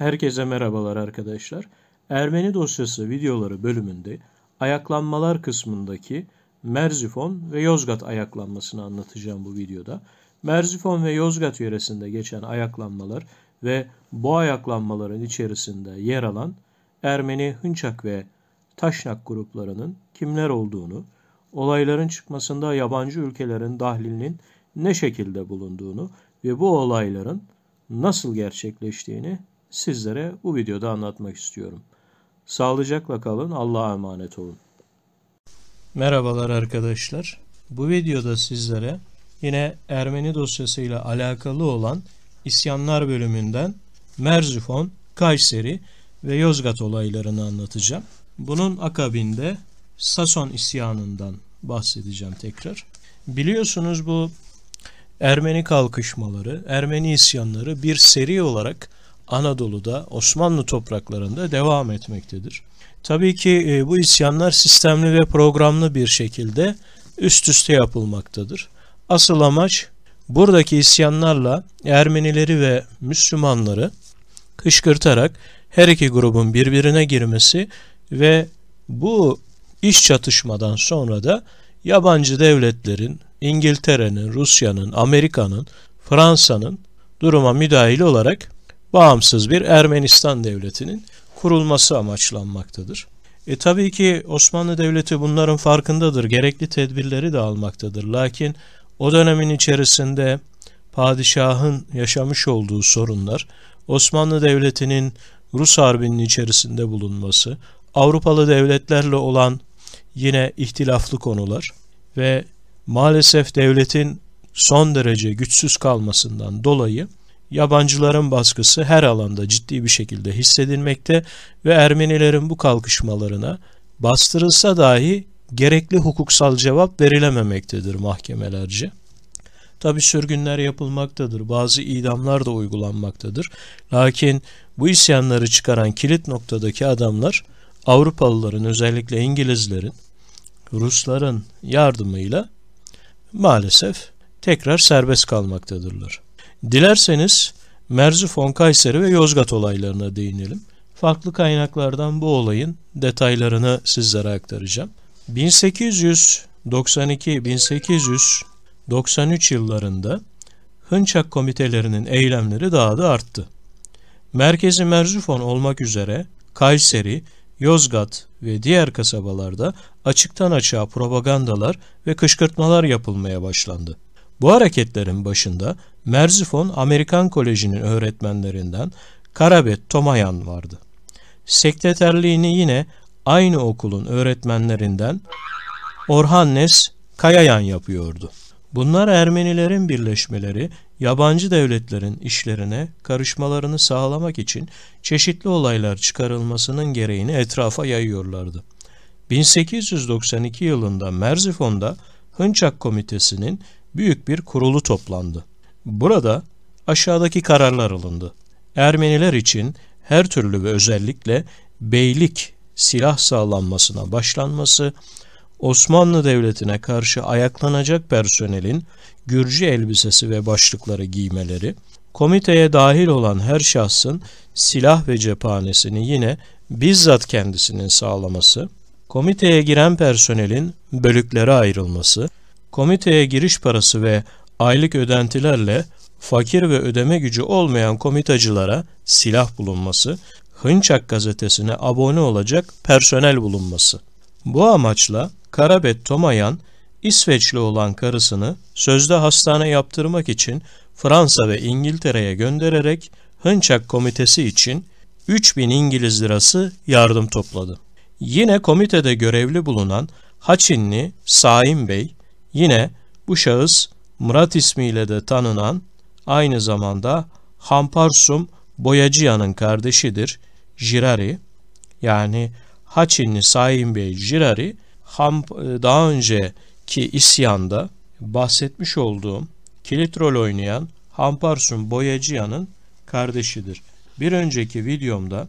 Herkese merhabalar arkadaşlar. Ermeni dosyası videoları bölümünde ayaklanmalar kısmındaki Merzifon ve Yozgat ayaklanmasını anlatacağım bu videoda. Merzifon ve Yozgat yöresinde geçen ayaklanmalar ve bu ayaklanmaların içerisinde yer alan Ermeni Hınçak ve Taşnak gruplarının kimler olduğunu, olayların çıkmasında yabancı ülkelerin dahlinin ne şekilde bulunduğunu ve bu olayların nasıl gerçekleştiğini sizlere bu videoda anlatmak istiyorum. Sağlıcakla kalın, Allah'a emanet olun. Merhabalar arkadaşlar. Bu videoda sizlere yine Ermeni dosyasıyla alakalı olan isyanlar bölümünden Merzifon, Kayseri ve Yozgat olaylarını anlatacağım. Bunun akabinde Sason isyanından bahsedeceğim tekrar. Biliyorsunuz bu Ermeni kalkışmaları, Ermeni isyanları bir seri olarak Anadolu'da, Osmanlı topraklarında devam etmektedir. Tabii ki e, bu isyanlar sistemli ve programlı bir şekilde üst üste yapılmaktadır. Asıl amaç buradaki isyanlarla Ermenileri ve Müslümanları kışkırtarak her iki grubun birbirine girmesi ve bu iş çatışmadan sonra da yabancı devletlerin, İngiltere'nin, Rusya'nın, Amerika'nın, Fransa'nın duruma müdahil olarak bağımsız bir Ermenistan devletinin kurulması amaçlanmaktadır. E tabii ki Osmanlı Devleti bunların farkındadır, gerekli tedbirleri de almaktadır. Lakin o dönemin içerisinde padişahın yaşamış olduğu sorunlar, Osmanlı Devleti'nin Rus Harbi'nin içerisinde bulunması, Avrupalı devletlerle olan yine ihtilaflı konular ve maalesef devletin son derece güçsüz kalmasından dolayı yabancıların baskısı her alanda ciddi bir şekilde hissedilmekte ve Ermenilerin bu kalkışmalarına bastırılsa dahi gerekli hukuksal cevap verilememektedir mahkemelerce. Tabi sürgünler yapılmaktadır, bazı idamlar da uygulanmaktadır. Lakin bu isyanları çıkaran kilit noktadaki adamlar Avrupalıların özellikle İngilizlerin, Rusların yardımıyla maalesef tekrar serbest kalmaktadırlar. Dilerseniz Merzifon, Kayseri ve Yozgat olaylarına değinelim. Farklı kaynaklardan bu olayın detaylarını sizlere aktaracağım. 1892-1893 yıllarında Hınçak komitelerinin eylemleri daha da arttı. Merkezi Merzifon olmak üzere Kayseri, Yozgat ve diğer kasabalarda açıktan açığa propagandalar ve kışkırtmalar yapılmaya başlandı. Bu hareketlerin başında Merzifon Amerikan Koleji'nin öğretmenlerinden Karabet Tomayan vardı. Sekreterliğini yine aynı okulun öğretmenlerinden Orhannes Kayayan yapıyordu. Bunlar Ermenilerin birleşmeleri, yabancı devletlerin işlerine karışmalarını sağlamak için çeşitli olaylar çıkarılmasının gereğini etrafa yayıyorlardı. 1892 yılında Merzifon'da Hınçak Komitesi'nin büyük bir kurulu toplandı. Burada aşağıdaki kararlar alındı. Ermeniler için her türlü ve özellikle beylik silah sağlanmasına başlanması, Osmanlı Devleti'ne karşı ayaklanacak personelin Gürcü elbisesi ve başlıkları giymeleri, komiteye dahil olan her şahsın silah ve cephanesini yine bizzat kendisinin sağlaması, komiteye giren personelin bölüklere ayrılması, komiteye giriş parası ve aylık ödentilerle fakir ve ödeme gücü olmayan komitacılara silah bulunması, Hınçak gazetesine abone olacak personel bulunması. Bu amaçla Karabet Tomayan, İsveçli olan karısını sözde hastane yaptırmak için Fransa ve İngiltere'ye göndererek Hınçak komitesi için 3000 İngiliz lirası yardım topladı. Yine komitede görevli bulunan Haçinli Saim Bey, yine bu şahıs Murat ismiyle de tanınan aynı zamanda Hamparsum Boyacıya'nın kardeşidir. Jirari yani Haçinli Saim Bey Jirari ham, daha önceki isyanda bahsetmiş olduğum kilit rol oynayan Hamparsum Boyacıya'nın kardeşidir. Bir önceki videomda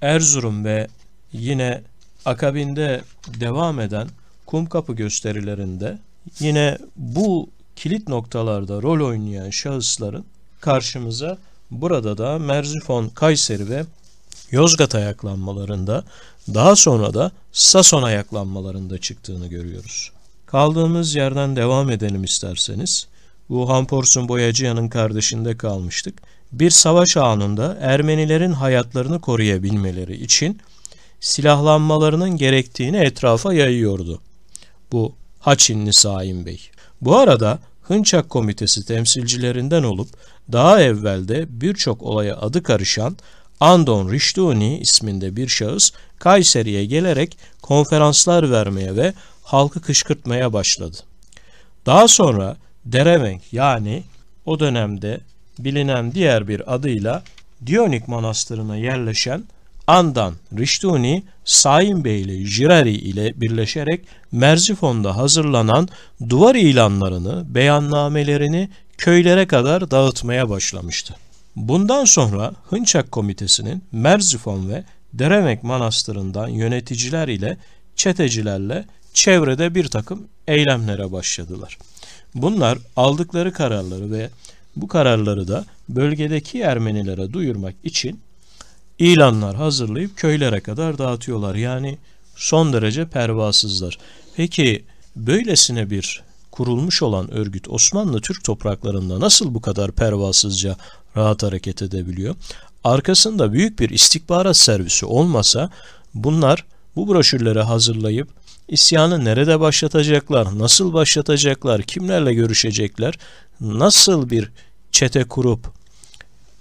Erzurum ve yine akabinde devam eden Kumkapı gösterilerinde yine bu kilit noktalarda rol oynayan şahısların karşımıza burada da Merzifon, Kayseri ve Yozgat ayaklanmalarında daha sonra da Sason ayaklanmalarında çıktığını görüyoruz. Kaldığımız yerden devam edelim isterseniz. Bu Hampors'un Boyacıyan'ın kardeşinde kalmıştık. Bir savaş anında Ermenilerin hayatlarını koruyabilmeleri için silahlanmalarının gerektiğini etrafa yayıyordu. Bu Haçinli Saim Bey. Bu arada Hınçak Komitesi temsilcilerinden olup daha evvelde birçok olaya adı karışan Andon Rishtuni isminde bir şahıs Kayseri'ye gelerek konferanslar vermeye ve halkı kışkırtmaya başladı. Daha sonra Derevenk yani o dönemde bilinen diğer bir adıyla Dionik Manastırı'na yerleşen Andan Rishtuni Saim Bey ile Jirari ile birleşerek Merzifon'da hazırlanan duvar ilanlarını, beyannamelerini köylere kadar dağıtmaya başlamıştı. Bundan sonra Hınçak Komitesi'nin Merzifon ve Deremek Manastırı'ndan yöneticiler ile çetecilerle çevrede bir takım eylemlere başladılar. Bunlar aldıkları kararları ve bu kararları da bölgedeki Ermenilere duyurmak için ilanlar hazırlayıp köylere kadar dağıtıyorlar. Yani son derece pervasızlar. Peki böylesine bir kurulmuş olan örgüt Osmanlı Türk topraklarında nasıl bu kadar pervasızca rahat hareket edebiliyor? Arkasında büyük bir istihbarat servisi olmasa bunlar bu broşürleri hazırlayıp isyanı nerede başlatacaklar, nasıl başlatacaklar, kimlerle görüşecekler, nasıl bir çete kurup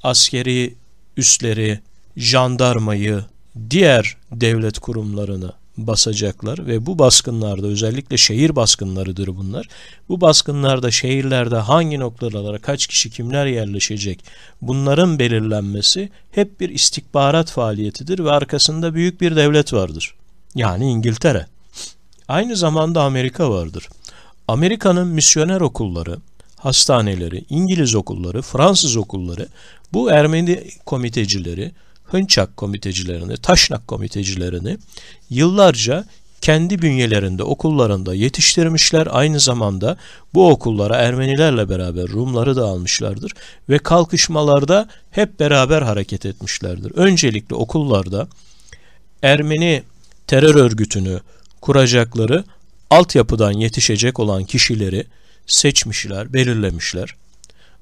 askeri üsleri, jandarmayı, diğer devlet kurumlarını basacaklar ve bu baskınlarda özellikle şehir baskınlarıdır bunlar. Bu baskınlarda şehirlerde hangi noktalara kaç kişi kimler yerleşecek bunların belirlenmesi hep bir istihbarat faaliyetidir ve arkasında büyük bir devlet vardır. Yani İngiltere. Aynı zamanda Amerika vardır. Amerika'nın misyoner okulları, hastaneleri, İngiliz okulları, Fransız okulları bu Ermeni komitecileri Hınçak komitecilerini, Taşnak komitecilerini yıllarca kendi bünyelerinde, okullarında yetiştirmişler. Aynı zamanda bu okullara Ermenilerle beraber Rumları da almışlardır ve kalkışmalarda hep beraber hareket etmişlerdir. Öncelikle okullarda Ermeni terör örgütünü kuracakları altyapıdan yetişecek olan kişileri seçmişler, belirlemişler.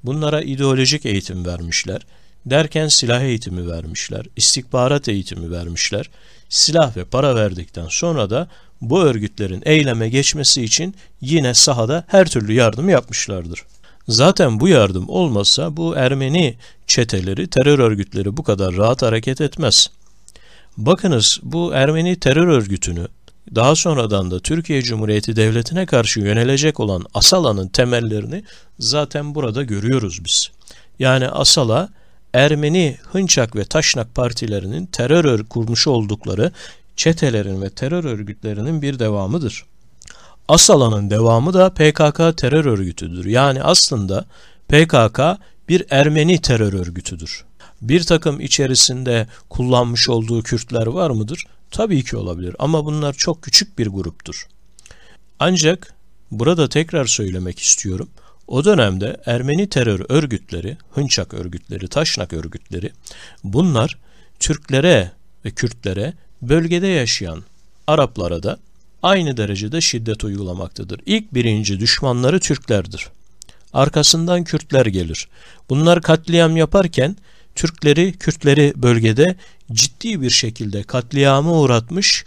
Bunlara ideolojik eğitim vermişler. Derken silah eğitimi vermişler, istihbarat eğitimi vermişler. Silah ve para verdikten sonra da bu örgütlerin eyleme geçmesi için yine sahada her türlü yardım yapmışlardır. Zaten bu yardım olmasa bu Ermeni çeteleri, terör örgütleri bu kadar rahat hareket etmez. Bakınız bu Ermeni terör örgütünü daha sonradan da Türkiye Cumhuriyeti Devleti'ne karşı yönelecek olan Asala'nın temellerini zaten burada görüyoruz biz. Yani Asala Ermeni, Hınçak ve Taşnak partilerinin terör kurmuş oldukları çetelerin ve terör örgütlerinin bir devamıdır. Asala'nın devamı da PKK terör örgütüdür. Yani aslında PKK bir Ermeni terör örgütüdür. Bir takım içerisinde kullanmış olduğu Kürtler var mıdır? Tabii ki olabilir ama bunlar çok küçük bir gruptur. Ancak burada tekrar söylemek istiyorum. O dönemde Ermeni terör örgütleri, Hınçak örgütleri, Taşnak örgütleri bunlar Türklere ve Kürtlere bölgede yaşayan Araplara da aynı derecede şiddet uygulamaktadır. İlk birinci düşmanları Türklerdir. Arkasından Kürtler gelir. Bunlar katliam yaparken Türkleri, Kürtleri bölgede ciddi bir şekilde katliama uğratmış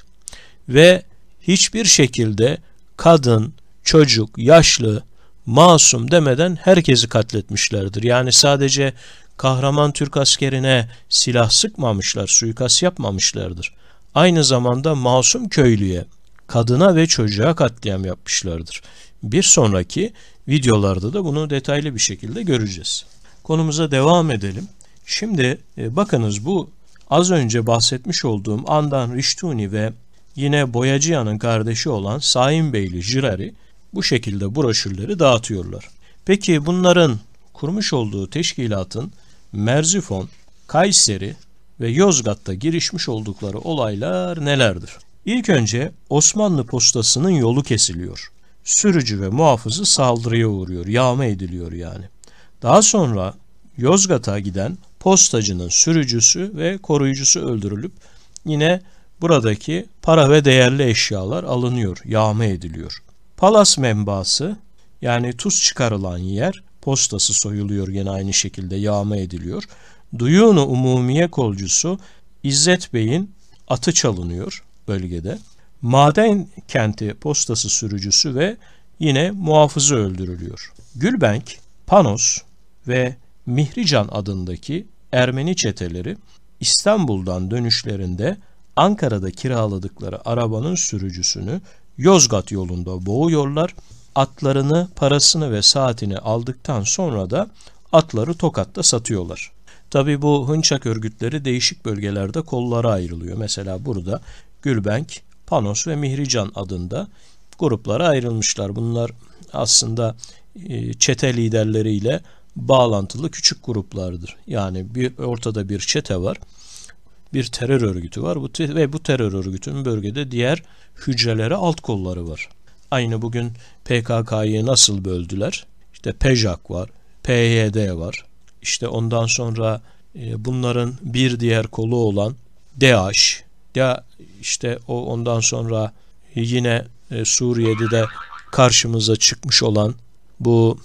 ve hiçbir şekilde kadın, çocuk, yaşlı, masum demeden herkesi katletmişlerdir. Yani sadece kahraman Türk askerine silah sıkmamışlar, suikast yapmamışlardır. Aynı zamanda masum köylüye, kadına ve çocuğa katliam yapmışlardır. Bir sonraki videolarda da bunu detaylı bir şekilde göreceğiz. Konumuza devam edelim. Şimdi e, bakınız bu az önce bahsetmiş olduğum Andan Rishtuni ve yine Boyacıyan'ın kardeşi olan Saim Beyli Jirari bu şekilde broşürleri dağıtıyorlar. Peki bunların kurmuş olduğu teşkilatın Merzifon, Kayseri ve Yozgat'ta girişmiş oldukları olaylar nelerdir? İlk önce Osmanlı postasının yolu kesiliyor. Sürücü ve muhafızı saldırıya uğruyor, yağma ediliyor yani. Daha sonra Yozgat'a giden postacının sürücüsü ve koruyucusu öldürülüp yine buradaki para ve değerli eşyalar alınıyor, yağma ediliyor. Palas menbaası yani tuz çıkarılan yer postası soyuluyor gene aynı şekilde yağma ediliyor. Duyunu Umumiye kolcusu İzzet Bey'in atı çalınıyor bölgede. Maden kenti postası sürücüsü ve yine muhafızı öldürülüyor. Gülbenk, Panos ve Mihrican adındaki Ermeni çeteleri İstanbul'dan dönüşlerinde Ankara'da kiraladıkları arabanın sürücüsünü Yozgat yolunda boğuyorlar. Atlarını, parasını ve saatini aldıktan sonra da atları Tokat'ta satıyorlar. Tabi bu hınçak örgütleri değişik bölgelerde kollara ayrılıyor. Mesela burada Gülbenk, Panos ve Mihrican adında gruplara ayrılmışlar. Bunlar aslında e, çete liderleriyle bağlantılı küçük gruplardır. Yani bir ortada bir çete var. Bir terör örgütü var bu ve bu terör örgütünün bölgede diğer hücreleri alt kolları var. Aynı bugün PKK'yı nasıl böldüler? İşte PEJAK var, PYD var. İşte ondan sonra e, bunların bir diğer kolu olan DAEŞ, ya işte o ondan sonra yine e, Suriye'de de karşımıza çıkmış olan bu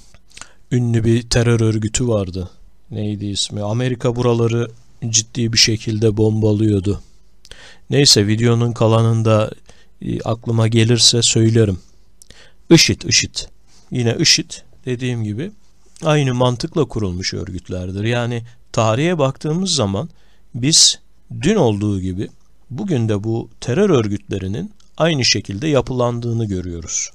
ünlü bir terör örgütü vardı. Neydi ismi? Amerika buraları ciddi bir şekilde bombalıyordu. Neyse videonun kalanında e, aklıma gelirse söylerim. IŞİD, IŞİD. Yine IŞİD dediğim gibi aynı mantıkla kurulmuş örgütlerdir. Yani tarihe baktığımız zaman biz dün olduğu gibi bugün de bu terör örgütlerinin aynı şekilde yapılandığını görüyoruz.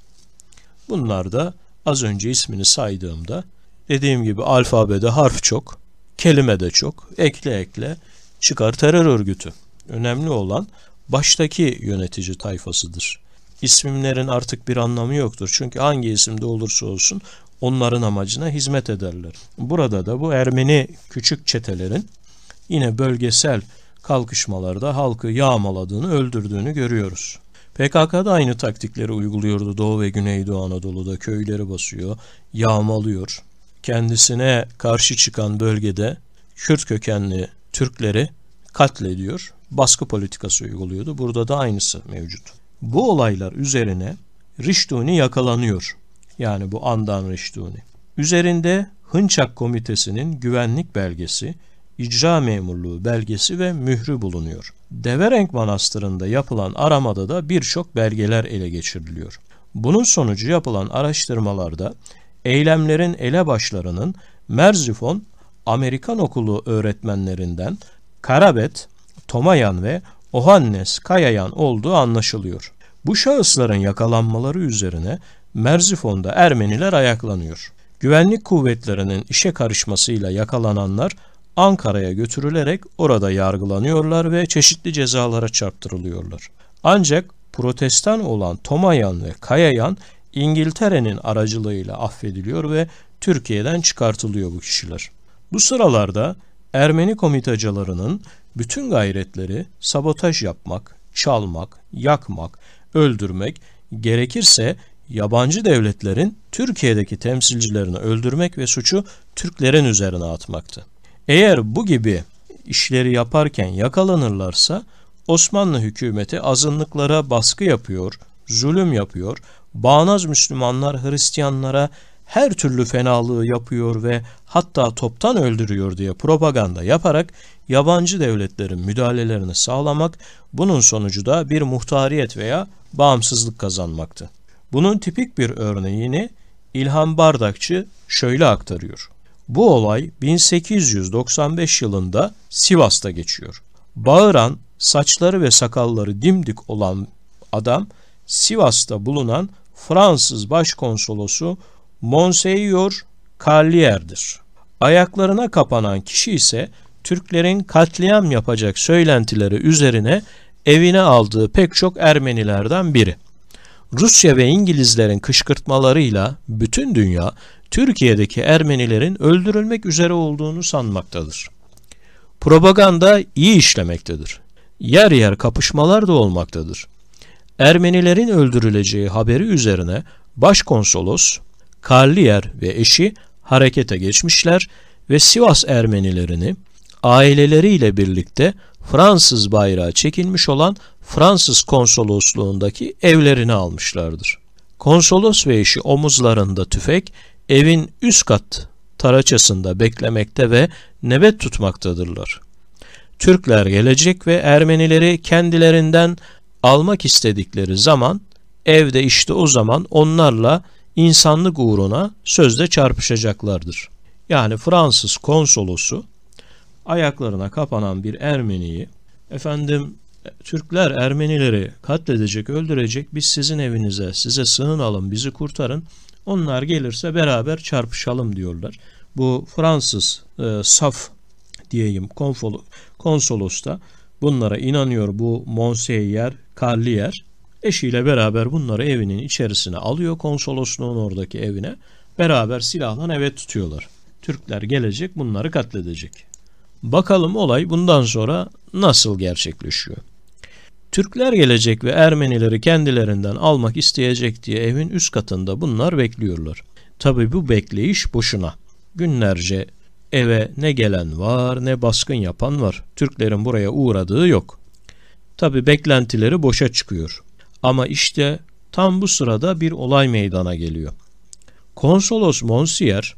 Bunlar da az önce ismini saydığımda dediğim gibi alfabede harf çok, kelime de çok, ekle ekle çıkar terör örgütü. Önemli olan baştaki yönetici tayfasıdır. İsimlerin artık bir anlamı yoktur. Çünkü hangi isimde olursa olsun onların amacına hizmet ederler. Burada da bu Ermeni küçük çetelerin yine bölgesel kalkışmalarda halkı yağmaladığını, öldürdüğünü görüyoruz. PKK da aynı taktikleri uyguluyordu Doğu ve Güneydoğu Anadolu'da. Köyleri basıyor, yağmalıyor. Kendisine karşı çıkan bölgede Kürt kökenli Türkleri katlediyor. Baskı politikası uyguluyordu. Burada da aynısı mevcut. Bu olaylar üzerine Riştuni yakalanıyor. Yani bu Andan Riştuni. Üzerinde Hınçak Komitesi'nin güvenlik belgesi, icra memurluğu belgesi ve mührü bulunuyor. Deverenk Manastırı'nda yapılan aramada da birçok belgeler ele geçiriliyor. Bunun sonucu yapılan araştırmalarda eylemlerin elebaşlarının Merzifon Amerikan okulu öğretmenlerinden Karabet, Tomayan ve Ohannes Kayayan olduğu anlaşılıyor. Bu şahısların yakalanmaları üzerine Merzifon'da Ermeniler ayaklanıyor. Güvenlik kuvvetlerinin işe karışmasıyla yakalananlar Ankara'ya götürülerek orada yargılanıyorlar ve çeşitli cezalara çarptırılıyorlar. Ancak protestan olan Tomayan ve Kayayan İngiltere'nin aracılığıyla affediliyor ve Türkiye'den çıkartılıyor bu kişiler. Bu sıralarda Ermeni komitacılarının bütün gayretleri sabotaj yapmak, çalmak, yakmak, öldürmek, gerekirse yabancı devletlerin Türkiye'deki temsilcilerini öldürmek ve suçu Türklerin üzerine atmaktı. Eğer bu gibi işleri yaparken yakalanırlarsa Osmanlı hükümeti azınlıklara baskı yapıyor, zulüm yapıyor, bağnaz Müslümanlar Hristiyanlara her türlü fenalığı yapıyor ve hatta toptan öldürüyor diye propaganda yaparak yabancı devletlerin müdahalelerini sağlamak, bunun sonucu da bir muhtariyet veya bağımsızlık kazanmaktı. Bunun tipik bir örneğini İlhan Bardakçı şöyle aktarıyor. Bu olay 1895 yılında Sivas'ta geçiyor. Bağıran, saçları ve sakalları dimdik olan adam Sivas'ta bulunan Fransız başkonsolosu Monseigneur Carlier'dir. Ayaklarına kapanan kişi ise Türklerin katliam yapacak söylentileri üzerine evine aldığı pek çok Ermenilerden biri. Rusya ve İngilizlerin kışkırtmalarıyla bütün dünya Türkiye'deki Ermenilerin öldürülmek üzere olduğunu sanmaktadır. Propaganda iyi işlemektedir. Yer yer kapışmalar da olmaktadır. Ermenilerin öldürüleceği haberi üzerine başkonsolos, Karliyer ve eşi harekete geçmişler ve Sivas Ermenilerini aileleriyle birlikte Fransız bayrağı çekilmiş olan Fransız konsolosluğundaki evlerini almışlardır. Konsolos ve eşi omuzlarında tüfek evin üst kat taraçasında beklemekte ve nöbet tutmaktadırlar. Türkler gelecek ve Ermenileri kendilerinden almak istedikleri zaman evde işte o zaman onlarla insanlık uğruna sözde çarpışacaklardır. Yani Fransız konsolosu ayaklarına kapanan bir Ermeniyi efendim Türkler Ermenileri katledecek, öldürecek. Biz sizin evinize, size sığınalım, bizi kurtarın. Onlar gelirse beraber çarpışalım diyorlar. Bu Fransız e, saf diyeyim konfolo, konsolos da bunlara inanıyor bu Monseyer, Carlier. Eşiyle beraber bunları evinin içerisine alıyor konsolosluğun oradaki evine. Beraber silahla evet tutuyorlar. Türkler gelecek bunları katledecek. Bakalım olay bundan sonra nasıl gerçekleşiyor. Türkler gelecek ve Ermenileri kendilerinden almak isteyecek diye evin üst katında bunlar bekliyorlar. Tabi bu bekleyiş boşuna. Günlerce eve ne gelen var ne baskın yapan var. Türklerin buraya uğradığı yok. Tabi beklentileri boşa çıkıyor. Ama işte tam bu sırada bir olay meydana geliyor. Konsolos Monsier,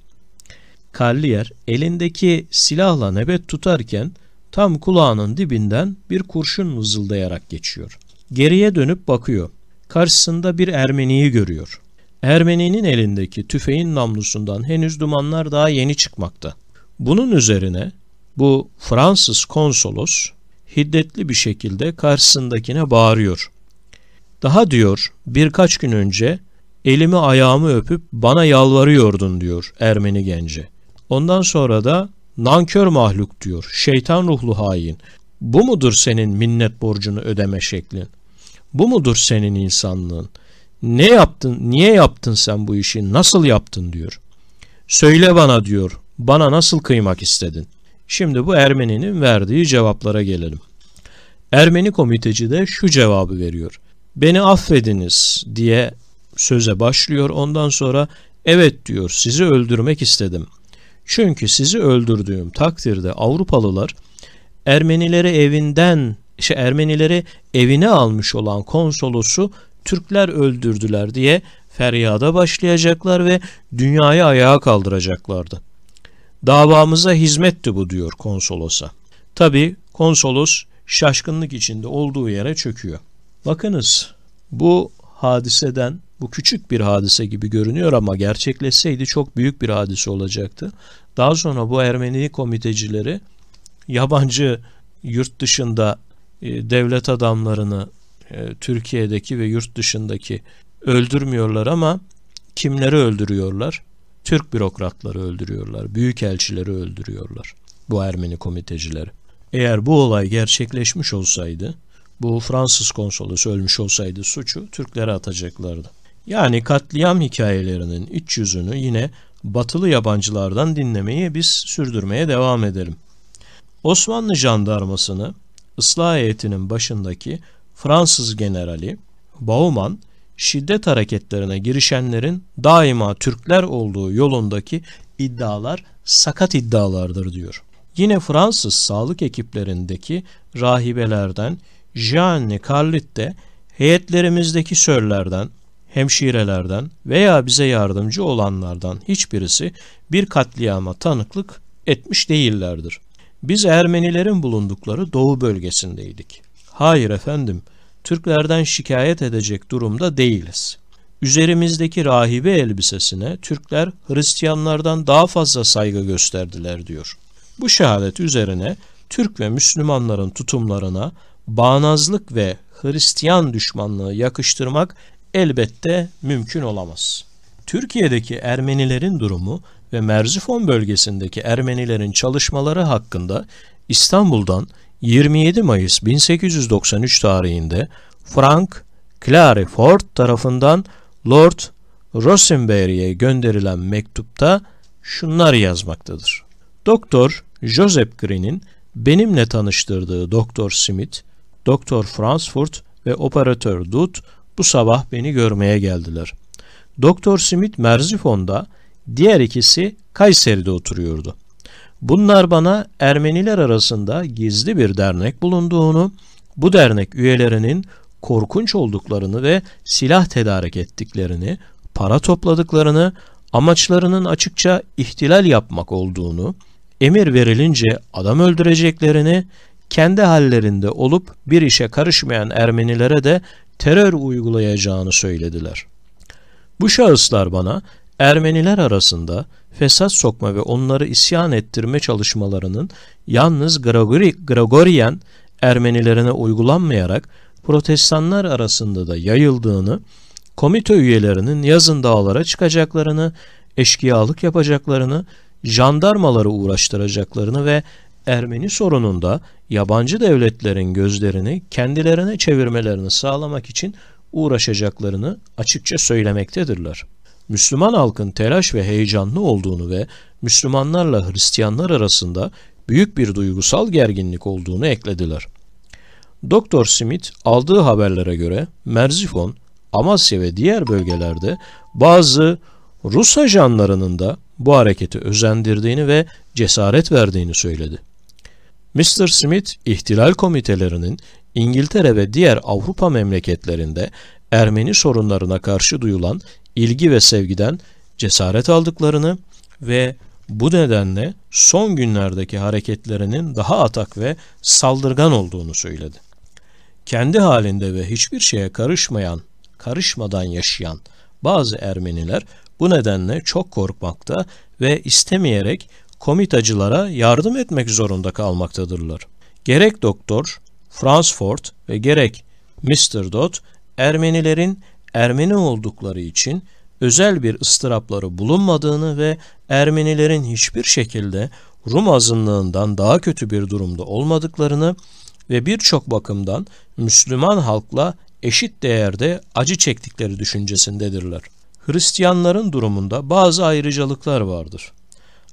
Kallier elindeki silahla nöbet tutarken tam kulağının dibinden bir kurşun vızıldayarak geçiyor. Geriye dönüp bakıyor. Karşısında bir Ermeniyi görüyor. Ermeninin elindeki tüfeğin namlusundan henüz dumanlar daha yeni çıkmakta. Bunun üzerine bu Fransız konsolos hiddetli bir şekilde karşısındakine bağırıyor. Daha diyor birkaç gün önce elimi ayağımı öpüp bana yalvarıyordun diyor Ermeni gence. Ondan sonra da nankör mahluk diyor. Şeytan ruhlu hain. Bu mudur senin minnet borcunu ödeme şeklin? Bu mudur senin insanlığın? Ne yaptın, niye yaptın sen bu işi, nasıl yaptın diyor. Söyle bana diyor, bana nasıl kıymak istedin? Şimdi bu Ermeni'nin verdiği cevaplara gelelim. Ermeni komiteci de şu cevabı veriyor. Beni affediniz diye söze başlıyor. Ondan sonra evet diyor sizi öldürmek istedim. Çünkü sizi öldürdüğüm takdirde Avrupalılar Ermenileri evinden, işte Ermenileri evine almış olan konsolosu Türkler öldürdüler diye feryada başlayacaklar ve dünyayı ayağa kaldıracaklardı. Davamıza hizmetti bu diyor konsolosa. Tabi konsolos şaşkınlık içinde olduğu yere çöküyor. Bakınız bu hadiseden bu küçük bir hadise gibi görünüyor ama gerçekleşseydi çok büyük bir hadise olacaktı. Daha sonra bu Ermeni komitecileri yabancı yurt dışında e, devlet adamlarını e, Türkiye'deki ve yurt dışındaki öldürmüyorlar ama kimleri öldürüyorlar? Türk bürokratları öldürüyorlar, büyükelçileri öldürüyorlar bu Ermeni komitecileri. Eğer bu olay gerçekleşmiş olsaydı, bu Fransız konsolosu ölmüş olsaydı suçu Türklere atacaklardı. Yani katliam hikayelerinin iç yüzünü yine batılı yabancılardan dinlemeyi biz sürdürmeye devam edelim. Osmanlı jandarmasını ıslah heyetinin başındaki Fransız generali Bauman şiddet hareketlerine girişenlerin daima Türkler olduğu yolundaki iddialar sakat iddialardır diyor. Yine Fransız sağlık ekiplerindeki rahibelerden Jeanne Carlit de heyetlerimizdeki sörlerden hemşirelerden veya bize yardımcı olanlardan hiçbirisi bir katliama tanıklık etmiş değillerdir. Biz Ermenilerin bulundukları doğu bölgesindeydik. Hayır efendim, Türklerden şikayet edecek durumda değiliz. Üzerimizdeki rahibe elbisesine Türkler Hristiyanlardan daha fazla saygı gösterdiler diyor. Bu şehadet üzerine Türk ve Müslümanların tutumlarına bağnazlık ve Hristiyan düşmanlığı yakıştırmak elbette mümkün olamaz. Türkiye'deki Ermenilerin durumu ve Merzifon bölgesindeki Ermenilerin çalışmaları hakkında İstanbul'dan 27 Mayıs 1893 tarihinde Frank Clariford tarafından Lord Rosenberry'e gönderilen mektupta şunlar yazmaktadır. Doktor Joseph Green'in benimle tanıştırdığı Doktor Smith, Doktor Fransfurt ve Operatör Dut bu sabah beni görmeye geldiler. Doktor Smith Merzifon'da, diğer ikisi Kayseri'de oturuyordu. Bunlar bana Ermeniler arasında gizli bir dernek bulunduğunu, bu dernek üyelerinin korkunç olduklarını ve silah tedarik ettiklerini, para topladıklarını, amaçlarının açıkça ihtilal yapmak olduğunu, emir verilince adam öldüreceklerini, kendi hallerinde olup bir işe karışmayan Ermenilere de terör uygulayacağını söylediler. Bu şahıslar bana Ermeniler arasında fesat sokma ve onları isyan ettirme çalışmalarının yalnız Gregori, Gregorian Ermenilerine uygulanmayarak protestanlar arasında da yayıldığını, komite üyelerinin yazın dağlara çıkacaklarını, eşkıyalık yapacaklarını, jandarmaları uğraştıracaklarını ve Ermeni sorununda yabancı devletlerin gözlerini kendilerine çevirmelerini sağlamak için uğraşacaklarını açıkça söylemektedirler. Müslüman halkın telaş ve heyecanlı olduğunu ve Müslümanlarla Hristiyanlar arasında büyük bir duygusal gerginlik olduğunu eklediler. Doktor Smith aldığı haberlere göre Merzifon, Amasya ve diğer bölgelerde bazı Rus ajanlarının da bu hareketi özendirdiğini ve cesaret verdiğini söyledi. Mr. Smith, ihtilal komitelerinin İngiltere ve diğer Avrupa memleketlerinde Ermeni sorunlarına karşı duyulan ilgi ve sevgiden cesaret aldıklarını ve bu nedenle son günlerdeki hareketlerinin daha atak ve saldırgan olduğunu söyledi. Kendi halinde ve hiçbir şeye karışmayan, karışmadan yaşayan bazı Ermeniler bu nedenle çok korkmakta ve istemeyerek komitacılara yardım etmek zorunda kalmaktadırlar. Gerek Doktor Franz Ford ve gerek Mr. Dodd Ermenilerin Ermeni oldukları için özel bir ıstırapları bulunmadığını ve Ermenilerin hiçbir şekilde Rum azınlığından daha kötü bir durumda olmadıklarını ve birçok bakımdan Müslüman halkla eşit değerde acı çektikleri düşüncesindedirler. Hristiyanların durumunda bazı ayrıcalıklar vardır.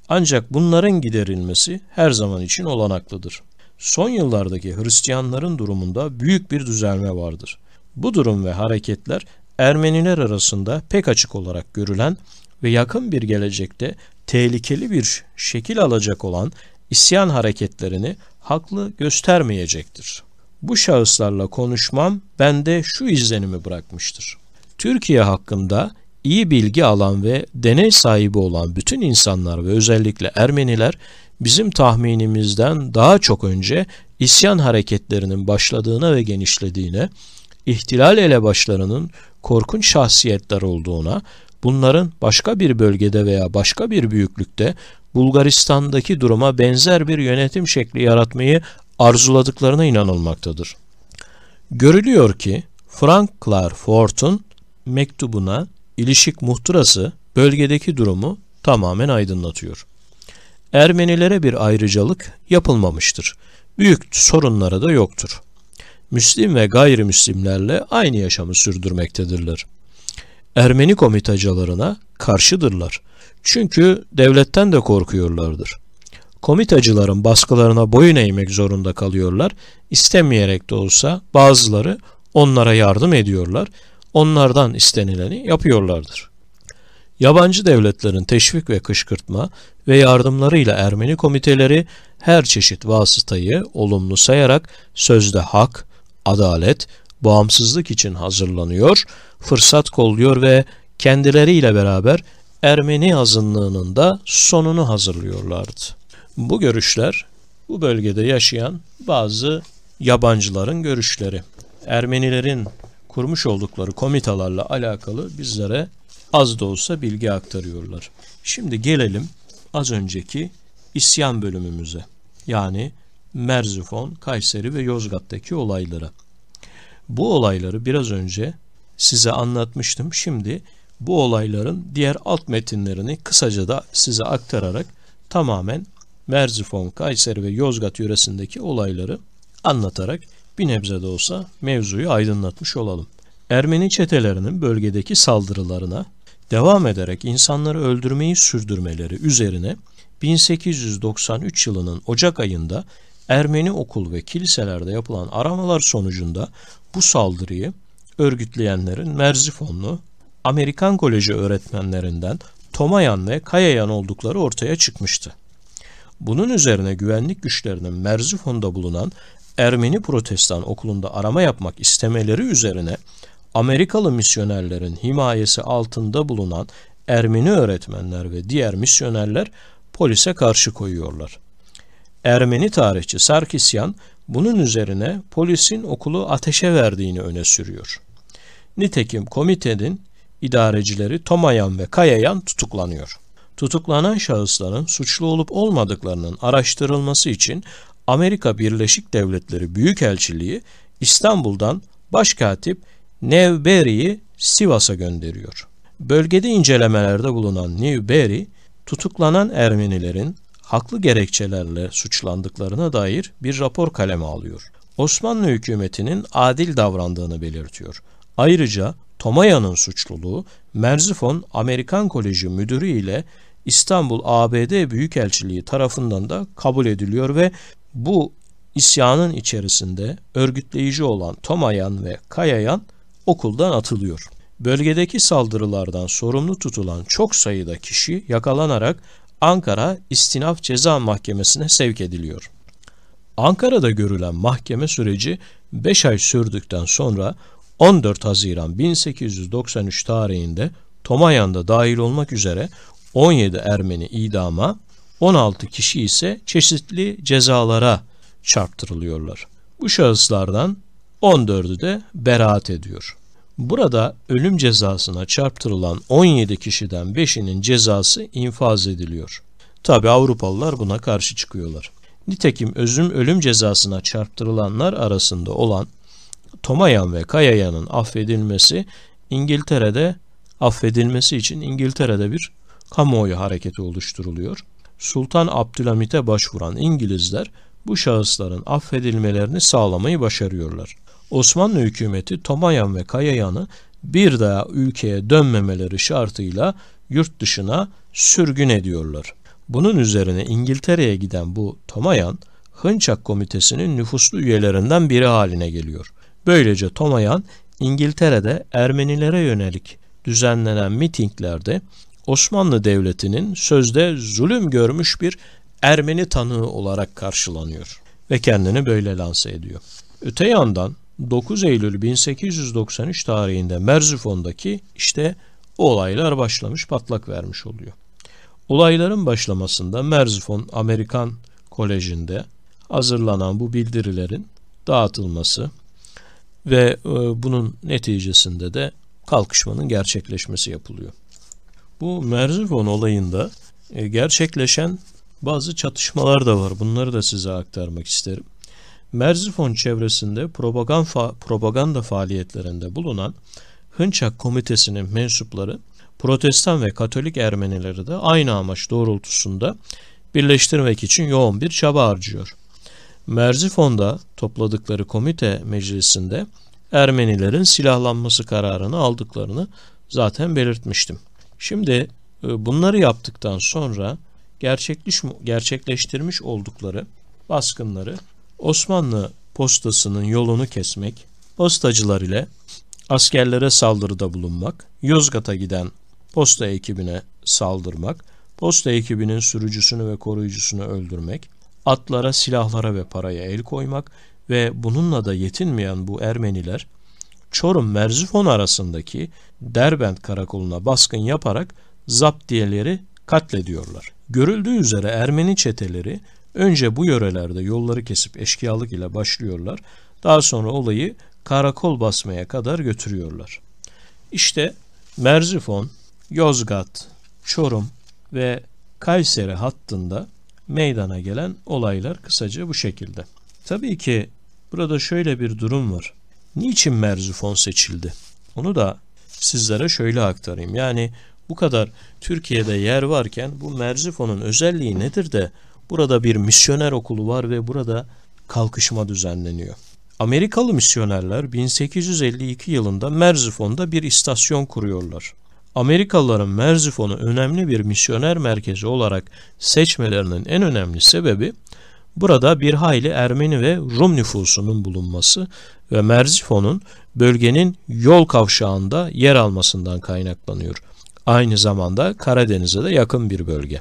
Ancak bunların giderilmesi her zaman için olanaklıdır. Son yıllardaki Hristiyanların durumunda büyük bir düzelme vardır. Bu durum ve hareketler Ermeniler arasında pek açık olarak görülen ve yakın bir gelecekte tehlikeli bir şekil alacak olan isyan hareketlerini haklı göstermeyecektir. Bu şahıslarla konuşmam bende şu izlenimi bırakmıştır. Türkiye hakkında iyi bilgi alan ve deney sahibi olan bütün insanlar ve özellikle Ermeniler bizim tahminimizden daha çok önce isyan hareketlerinin başladığına ve genişlediğine, ihtilal elebaşlarının korkunç şahsiyetler olduğuna, bunların başka bir bölgede veya başka bir büyüklükte Bulgaristan'daki duruma benzer bir yönetim şekli yaratmayı arzuladıklarına inanılmaktadır. Görülüyor ki Frank Clark Fort'un mektubuna ilişik muhtırası bölgedeki durumu tamamen aydınlatıyor. Ermenilere bir ayrıcalık yapılmamıştır. Büyük sorunları da yoktur. Müslim ve gayrimüslimlerle aynı yaşamı sürdürmektedirler. Ermeni komitacılarına karşıdırlar. Çünkü devletten de korkuyorlardır. Komitacıların baskılarına boyun eğmek zorunda kalıyorlar. İstemeyerek de olsa bazıları onlara yardım ediyorlar. Onlardan istenileni yapıyorlardır. Yabancı devletlerin teşvik ve kışkırtma ve yardımlarıyla Ermeni komiteleri her çeşit vasıtayı olumlu sayarak sözde hak, adalet, bağımsızlık için hazırlanıyor, fırsat kolluyor ve kendileriyle beraber Ermeni azınlığının da sonunu hazırlıyorlardı. Bu görüşler bu bölgede yaşayan bazı yabancıların görüşleri. Ermenilerin kurmuş oldukları komitalarla alakalı bizlere az da olsa bilgi aktarıyorlar. Şimdi gelelim az önceki isyan bölümümüze. Yani Merzifon, Kayseri ve Yozgat'taki olaylara. Bu olayları biraz önce size anlatmıştım. Şimdi bu olayların diğer alt metinlerini kısaca da size aktararak tamamen Merzifon, Kayseri ve Yozgat yöresindeki olayları anlatarak bir nebze de olsa mevzuyu aydınlatmış olalım. Ermeni çetelerinin bölgedeki saldırılarına devam ederek insanları öldürmeyi sürdürmeleri üzerine 1893 yılının Ocak ayında Ermeni okul ve kiliselerde yapılan aramalar sonucunda bu saldırıyı örgütleyenlerin Merzifonlu, Amerikan Koleji öğretmenlerinden Tomayan ve Kayayan oldukları ortaya çıkmıştı. Bunun üzerine güvenlik güçlerinin Merzifon'da bulunan Ermeni protestan okulunda arama yapmak istemeleri üzerine Amerikalı misyonerlerin himayesi altında bulunan Ermeni öğretmenler ve diğer misyonerler polise karşı koyuyorlar. Ermeni tarihçi Sarkisyan bunun üzerine polisin okulu ateşe verdiğini öne sürüyor. Nitekim komitenin idarecileri Tomayan ve Kayayan tutuklanıyor. Tutuklanan şahısların suçlu olup olmadıklarının araştırılması için Amerika Birleşik Devletleri Büyükelçiliği İstanbul'dan Başkatip Newberry'i Sivas'a gönderiyor. Bölgede incelemelerde bulunan Newberry, tutuklanan Ermenilerin haklı gerekçelerle suçlandıklarına dair bir rapor kaleme alıyor. Osmanlı hükümetinin adil davrandığını belirtiyor. Ayrıca Tomaya'nın suçluluğu Merzifon Amerikan Koleji müdürü ile İstanbul ABD Büyükelçiliği tarafından da kabul ediliyor ve bu isyanın içerisinde örgütleyici olan Tomayan ve Kayayan okuldan atılıyor. Bölgedeki saldırılardan sorumlu tutulan çok sayıda kişi yakalanarak Ankara İstinaf Ceza Mahkemesi'ne sevk ediliyor. Ankara'da görülen mahkeme süreci 5 ay sürdükten sonra 14 Haziran 1893 tarihinde Tomayan'da dahil olmak üzere 17 Ermeni idama, 16 kişi ise çeşitli cezalara çarptırılıyorlar. Bu şahıslardan 14'ü de beraat ediyor. Burada ölüm cezasına çarptırılan 17 kişiden 5'inin cezası infaz ediliyor. Tabi Avrupalılar buna karşı çıkıyorlar. Nitekim özüm ölüm cezasına çarptırılanlar arasında olan Tomayan ve Kayayan'ın affedilmesi İngiltere'de affedilmesi için İngiltere'de bir kamuoyu hareketi oluşturuluyor. Sultan Abdülhamit'e başvuran İngilizler bu şahısların affedilmelerini sağlamayı başarıyorlar. Osmanlı hükümeti Tomayan ve Kayayan'ı bir daha ülkeye dönmemeleri şartıyla yurt dışına sürgün ediyorlar. Bunun üzerine İngiltere'ye giden bu Tomayan, Hınçak Komitesi'nin nüfuslu üyelerinden biri haline geliyor. Böylece Tomayan, İngiltere'de Ermenilere yönelik düzenlenen mitinglerde Osmanlı Devleti'nin sözde zulüm görmüş bir Ermeni tanığı olarak karşılanıyor ve kendini böyle lanse ediyor. Öte yandan 9 Eylül 1893 tarihinde Merzifon'daki işte olaylar başlamış, patlak vermiş oluyor. Olayların başlamasında Merzifon Amerikan Koleji'nde hazırlanan bu bildirilerin dağıtılması ve e, bunun neticesinde de kalkışmanın gerçekleşmesi yapılıyor. Bu Merzifon olayında e, gerçekleşen bazı çatışmalar da var. Bunları da size aktarmak isterim. Merzifon çevresinde propaganda, propaganda faaliyetlerinde bulunan Hınçak Komitesi'nin mensupları Protestan ve Katolik Ermenileri de aynı amaç doğrultusunda birleştirmek için yoğun bir çaba harcıyor. Merzifon'da topladıkları komite meclisinde Ermenilerin silahlanması kararını aldıklarını zaten belirtmiştim. Şimdi e, bunları yaptıktan sonra gerçekleştirmiş oldukları baskınları Osmanlı postasının yolunu kesmek, postacılar ile askerlere saldırıda bulunmak, Yozgat'a giden posta ekibine saldırmak, posta ekibinin sürücüsünü ve koruyucusunu öldürmek, atlara, silahlara ve paraya el koymak ve bununla da yetinmeyen bu Ermeniler Çorum Merzifon arasındaki Derbent karakoluna baskın yaparak zaptiyeleri katlediyorlar. Görüldüğü üzere Ermeni çeteleri önce bu yörelerde yolları kesip eşkıyalık ile başlıyorlar. Daha sonra olayı karakol basmaya kadar götürüyorlar. İşte Merzifon, Yozgat, Çorum ve Kayseri hattında meydana gelen olaylar kısaca bu şekilde. Tabii ki burada şöyle bir durum var. Niçin Merzifon seçildi? Onu da sizlere şöyle aktarayım. Yani bu kadar Türkiye'de yer varken bu Merzifon'un özelliği nedir de burada bir misyoner okulu var ve burada kalkışma düzenleniyor. Amerikalı misyonerler 1852 yılında Merzifon'da bir istasyon kuruyorlar. Amerikalıların Merzifon'u önemli bir misyoner merkezi olarak seçmelerinin en önemli sebebi burada bir hayli Ermeni ve Rum nüfusunun bulunması ve Merzifon'un bölgenin yol kavşağında yer almasından kaynaklanıyor. Aynı zamanda Karadeniz'e de yakın bir bölge.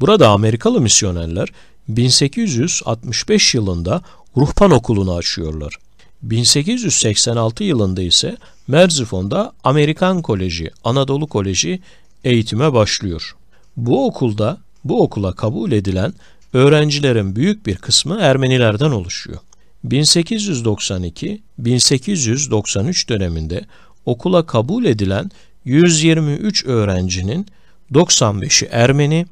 Burada Amerikalı misyonerler 1865 yılında Ruhban Okulu'nu açıyorlar. 1886 yılında ise Merzifon'da Amerikan Koleji, Anadolu Koleji eğitime başlıyor. Bu okulda, bu okula kabul edilen öğrencilerin büyük bir kısmı Ermenilerden oluşuyor. 1892-1893 döneminde okula kabul edilen 123 öğrencinin 95'i Ermeni,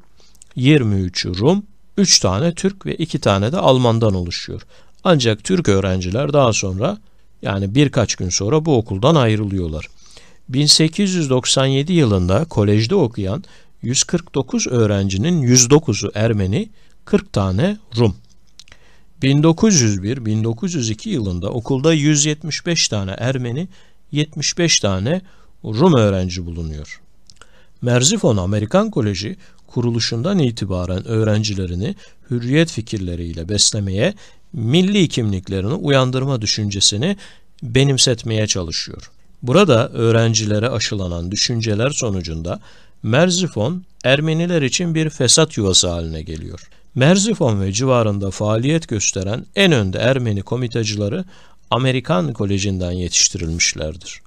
23'ü Rum, 3 tane Türk ve 2 tane de Almandan oluşuyor. Ancak Türk öğrenciler daha sonra yani birkaç gün sonra bu okuldan ayrılıyorlar. 1897 yılında kolejde okuyan 149 öğrencinin 109'u Ermeni, 40 tane Rum. 1901-1902 yılında okulda 175 tane Ermeni, 75 tane Rum öğrenci bulunuyor. Merzifon Amerikan Koleji kuruluşundan itibaren öğrencilerini hürriyet fikirleriyle beslemeye, milli kimliklerini uyandırma düşüncesini benimsetmeye çalışıyor. Burada öğrencilere aşılanan düşünceler sonucunda Merzifon Ermeniler için bir fesat yuvası haline geliyor. Merzifon ve civarında faaliyet gösteren en önde Ermeni komitacıları Amerikan Koleji'nden yetiştirilmişlerdir.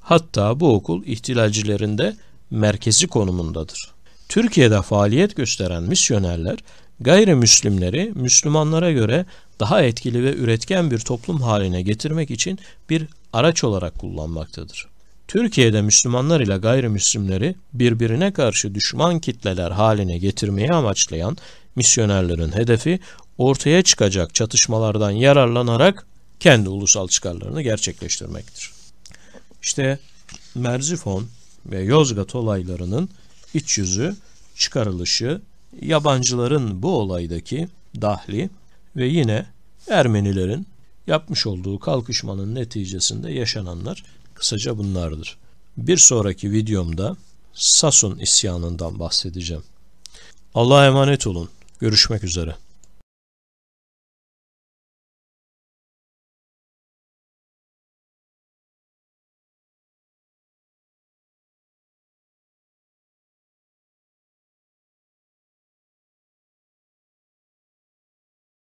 Hatta bu okul ihtilalcilerin de merkezi konumundadır. Türkiye'de faaliyet gösteren misyonerler gayrimüslimleri Müslümanlara göre daha etkili ve üretken bir toplum haline getirmek için bir araç olarak kullanmaktadır. Türkiye'de Müslümanlar ile gayrimüslimleri birbirine karşı düşman kitleler haline getirmeyi amaçlayan misyonerlerin hedefi ortaya çıkacak çatışmalardan yararlanarak kendi ulusal çıkarlarını gerçekleştirmektir. İşte Merzifon ve Yozgat olaylarının iç yüzü, çıkarılışı, yabancıların bu olaydaki dahli ve yine Ermenilerin yapmış olduğu kalkışmanın neticesinde yaşananlar kısaca bunlardır. Bir sonraki videomda Sasun isyanından bahsedeceğim. Allah'a emanet olun. Görüşmek üzere.